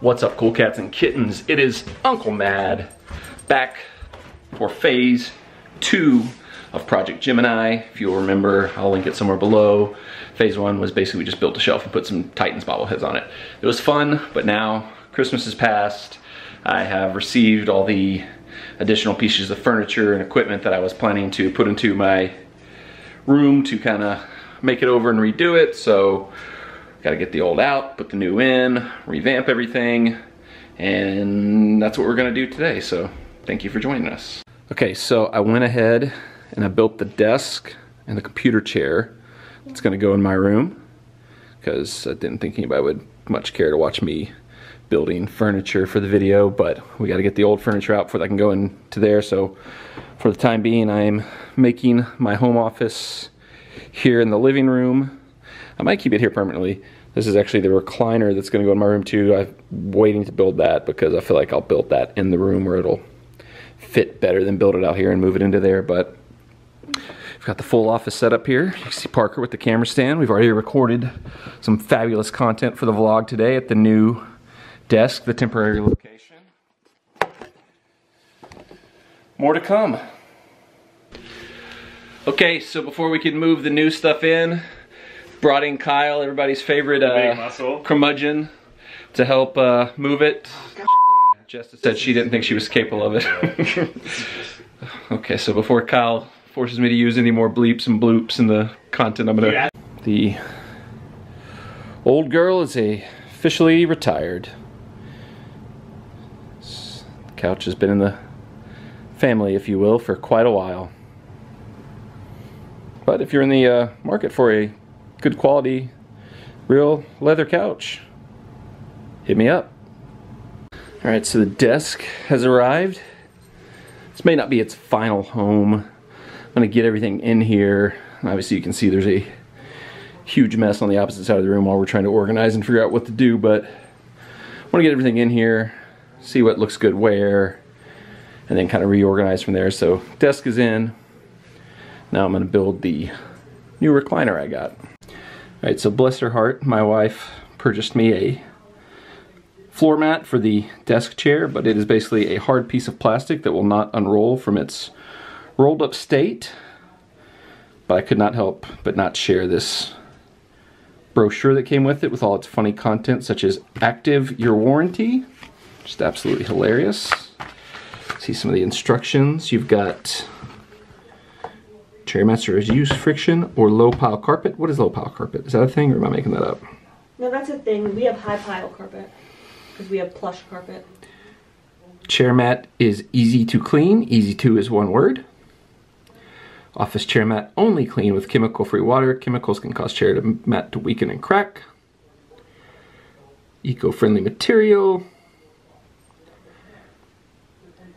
What's up, cool cats and kittens? It is Uncle Madd back for phase two of Project Gemini. If you'll remember, I'll link it somewhere below. Phase one was basically we just built a shelf and put some Titans bobbleheads on it. It was fun, but now Christmas has passed. I have received all the additional pieces of furniture and equipment that I was planning to put into my room to kind of make it over and redo it. So Gotta get the old out, put the new in, revamp everything, and that's what we're gonna do today. So thank you for joining us. Okay, so I went ahead and I built the desk and the computer chair that's gonna go in my room because I didn't think anybody would much care to watch me building furniture for the video, but we gotta get the old furniture out before that can go into there. So for the time being, I'm making my home office here in the living room. I might keep it here permanently. This is actually the recliner that's gonna go in my room too. I'm waiting to build that because I feel like I'll build that in the room where it'll fit better than build it out here and move it into there. But we've got the full office set up here. You can see Parker with the camera stand. We've already recorded some fabulous content for the vlog today at the new desk, the temporary location. More to come. Okay, so before we can move the new stuff in, brought in Kyle, everybody's favorite uh, curmudgeon, to help uh, move it. Jessica said she didn't think she was capable of it. okay, so before Kyle forces me to use any more bleeps and bloops in the content, I'm gonna... Yeah. The old girl is a officially retired. Couch has been in the family, if you will, for quite a while. But if you're in the uh, market for a good quality, real leather couch, hit me up. All right, so the desk has arrived. This may not be its final home. I'm gonna get everything in here. Obviously you can see there's a huge mess on the opposite side of the room while we're trying to organize and figure out what to do, but I wanna get everything in here, see what looks good where, and then kind of reorganize from there. So desk is in. Now I'm gonna build the new recliner I got. Alright, so bless her heart, my wife purchased me a floor mat for the desk chair, but it is basically a hard piece of plastic that will not unroll from its rolled up state. But I could not help but not share this brochure that came with it with all its funny content such as active your warranty, just absolutely hilarious. See some of the instructions. You've got Cherry is use friction or low pile carpet. What is low pile carpet? Is that a thing or am I making that up? No, that's a thing. We have high pile carpet because we have plush carpet. Chair mat is easy to clean. Easy to is one word. Office chair mat only clean with chemical-free water. Chemicals can cause chair to mat to weaken and crack. Eco-friendly material.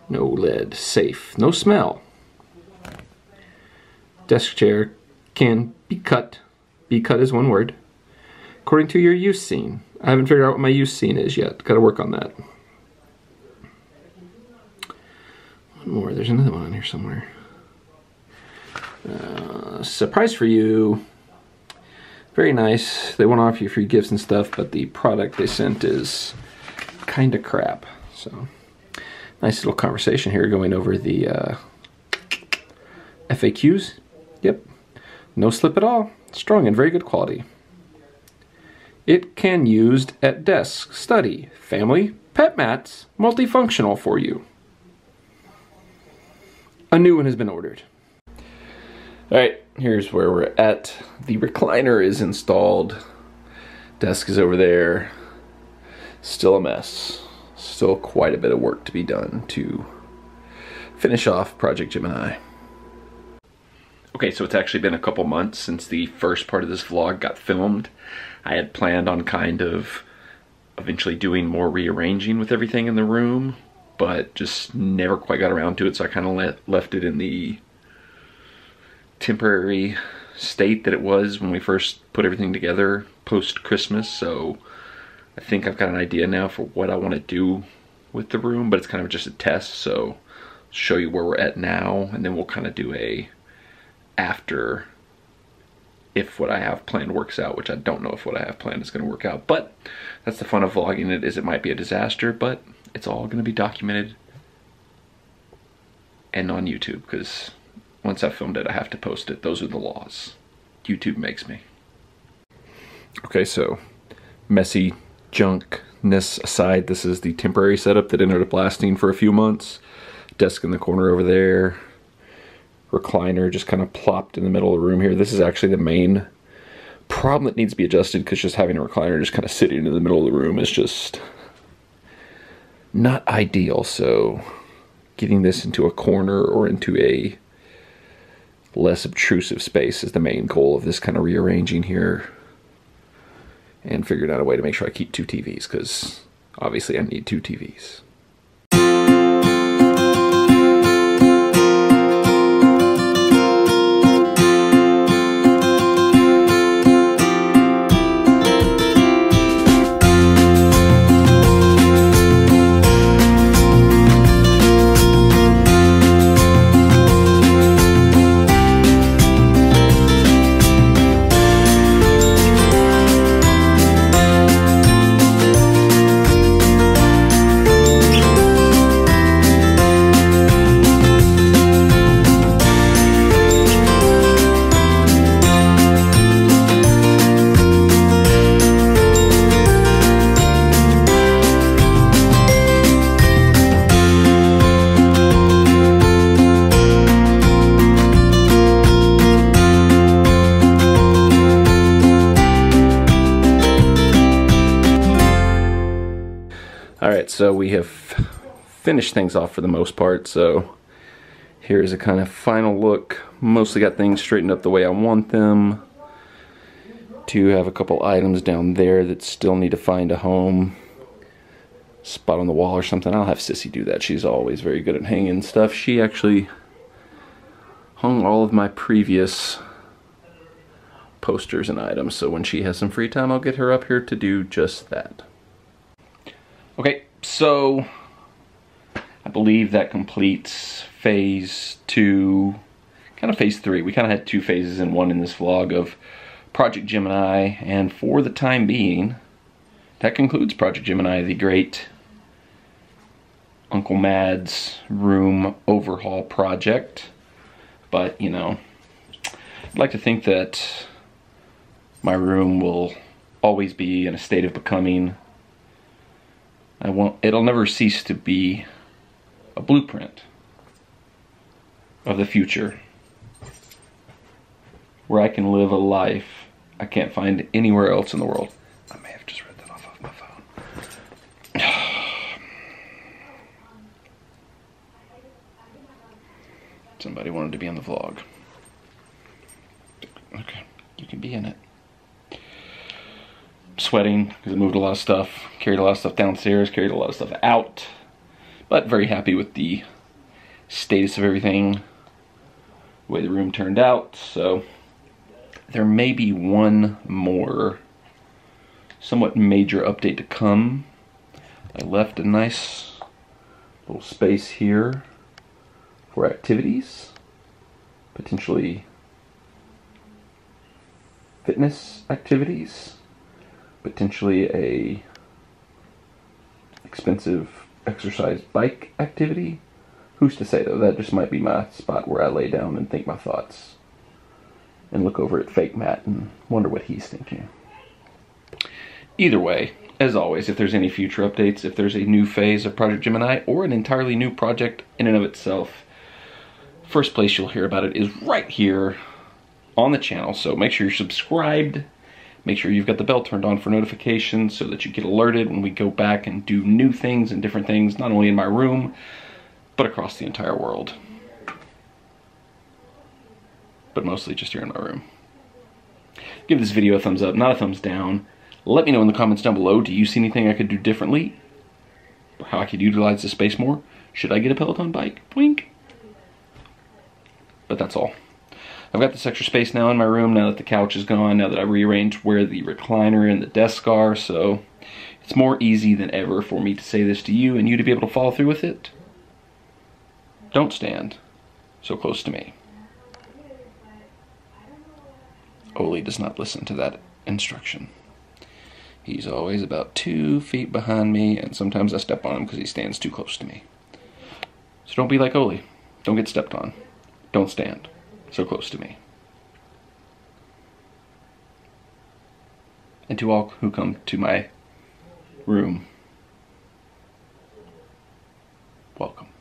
No lead. Safe. No smell desk chair can be cut. Be cut is one word. According to your use scene. I haven't figured out what my use scene is yet. Got to work on that. One more. There's another one on here somewhere. Uh, surprise for you. Very nice. They want to offer you free gifts and stuff, but the product they sent is kind of crap. So, nice little conversation here going over the uh, FAQs. Yep, no slip at all. Strong and very good quality. It can used at desk, study, family, pet mats, multifunctional for you. A new one has been ordered. All right, here's where we're at. The recliner is installed. Desk is over there. Still a mess. Still quite a bit of work to be done to finish off Project Gemini. Okay, so it's actually been a couple months since the first part of this vlog got filmed. I had planned on kind of eventually doing more rearranging with everything in the room, but just never quite got around to it, so I kind of le left it in the temporary state that it was when we first put everything together post-Christmas, so I think I've got an idea now for what I want to do with the room, but it's kind of just a test, so show you where we're at now, and then we'll kind of do a after if what I have planned works out, which I don't know if what I have planned is going to work out. But that's the fun of vlogging it is it might be a disaster, but it's all going to be documented and on YouTube because once I've filmed it, I have to post it. Those are the laws. YouTube makes me. Okay, so messy junkness aside, this is the temporary setup that ended up lasting for a few months. Desk in the corner over there. Recliner just kind of plopped in the middle of the room here. This is actually the main problem that needs to be adjusted because just having a recliner just kind of sitting in the middle of the room is just not ideal. So getting this into a corner or into a less obtrusive space is the main goal of this kind of rearranging here and figuring out a way to make sure I keep two TVs because obviously I need two TVs. So we have finished things off for the most part. So here's a kind of final look. Mostly got things straightened up the way I want them. To have a couple items down there that still need to find a home. Spot on the wall or something. I'll have Sissy do that. She's always very good at hanging stuff. She actually hung all of my previous posters and items. So when she has some free time, I'll get her up here to do just that. Okay, so I believe that completes phase two, kind of phase three. We kind of had two phases in one in this vlog of Project Gemini, and for the time being, that concludes Project Gemini, the great Uncle Madd's room overhaul project. But, you know, I'd like to think that my room will always be in a state of becoming I won't, it'll never cease to be a blueprint of the future where I can live a life I can't find anywhere else in the world. I may have just read that off of my phone. Somebody wanted to be in the vlog. Okay, you can be in it sweating because I moved a lot of stuff, carried a lot of stuff downstairs, carried a lot of stuff out. But very happy with the status of everything, the way the room turned out. So there may be one more somewhat major update to come. I left a nice little space here for activities, potentially fitness activities potentially a expensive exercise bike activity. Who's to say though? That just might be my spot where I lay down and think my thoughts and look over at fake Matt and wonder what he's thinking. Either way, as always, if there's any future updates, if there's a new phase of Project Gemini or an entirely new project in and of itself, first place you'll hear about it is right here on the channel. So make sure you're subscribed Make sure you've got the bell turned on for notifications so that you get alerted when we go back and do new things and different things, not only in my room, but across the entire world. But mostly just here in my room. Give this video a thumbs up, not a thumbs down. Let me know in the comments down below, do you see anything I could do differently? Or How I could utilize the space more? Should I get a Peloton bike? Wink. But that's all. I've got this extra space now in my room now that the couch is gone, now that I rearranged where the recliner and the desk are, so it's more easy than ever for me to say this to you and you to be able to follow through with it. Don't stand so close to me. Oli does not listen to that instruction. He's always about two feet behind me, and sometimes I step on him because he stands too close to me. So don't be like Oli. Don't get stepped on. Don't stand so close to me. And to all who come to my room, welcome.